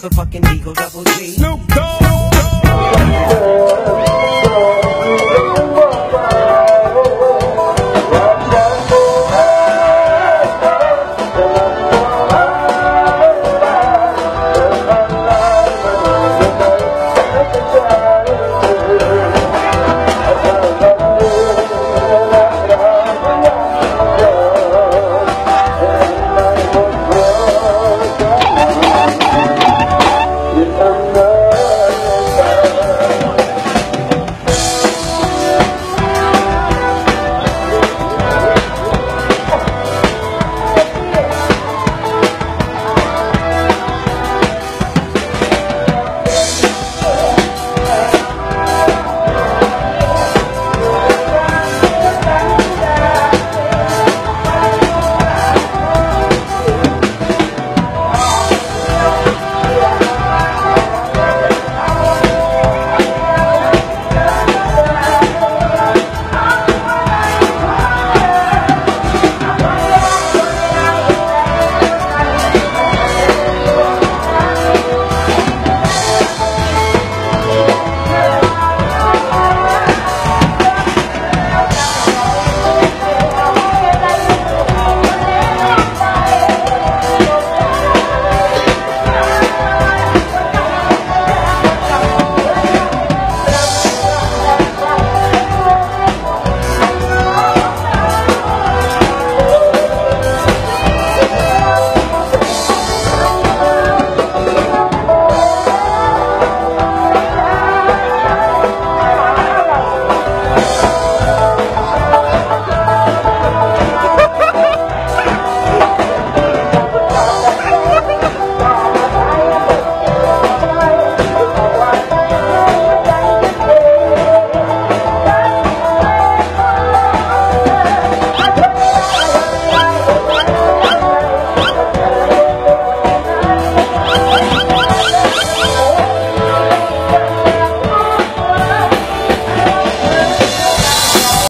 motherfucking Eagle Double G. Snoop